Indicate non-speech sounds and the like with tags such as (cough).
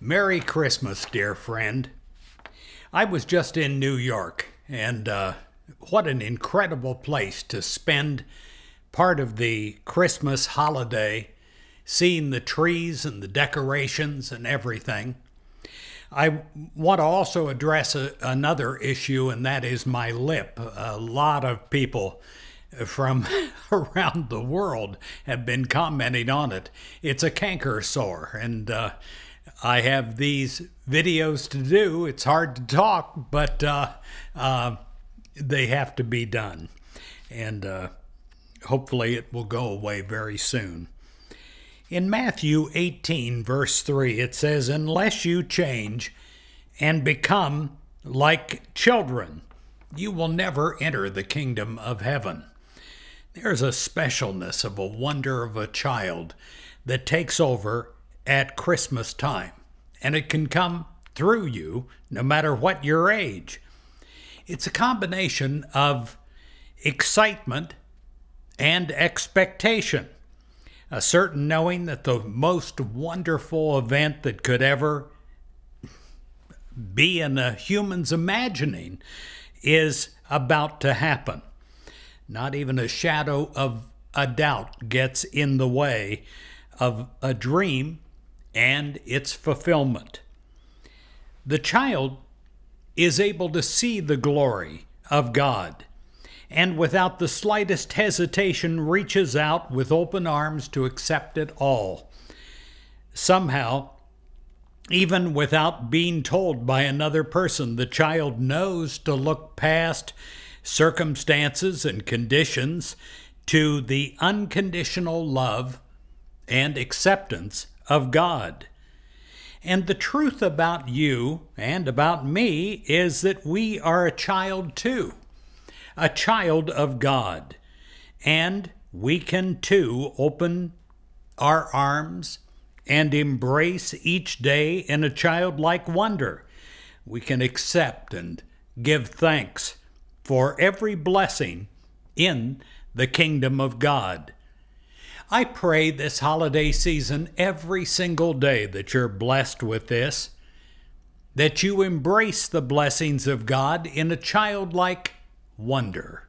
Merry Christmas, dear friend. I was just in New York, and uh, what an incredible place to spend part of the Christmas holiday seeing the trees and the decorations and everything. I want to also address a, another issue, and that is my lip. A lot of people from (laughs) around the world have been commenting on it. It's a canker sore, and uh, I have these videos to do. It's hard to talk, but uh, uh, they have to be done. And uh, hopefully it will go away very soon. In Matthew 18, verse 3, it says, Unless you change and become like children, you will never enter the kingdom of heaven. There's a specialness of a wonder of a child that takes over at Christmas time, and it can come through you no matter what your age. It's a combination of excitement and expectation, a certain knowing that the most wonderful event that could ever be in a human's imagining is about to happen. Not even a shadow of a doubt gets in the way of a dream and its fulfillment. The child is able to see the glory of God and without the slightest hesitation reaches out with open arms to accept it all. Somehow, even without being told by another person, the child knows to look past circumstances and conditions to the unconditional love and acceptance of God. And the truth about you and about me is that we are a child too, a child of God. And we can too open our arms and embrace each day in a childlike wonder. We can accept and give thanks for every blessing in the kingdom of God. I pray this holiday season every single day that you're blessed with this, that you embrace the blessings of God in a childlike wonder.